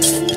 Bye.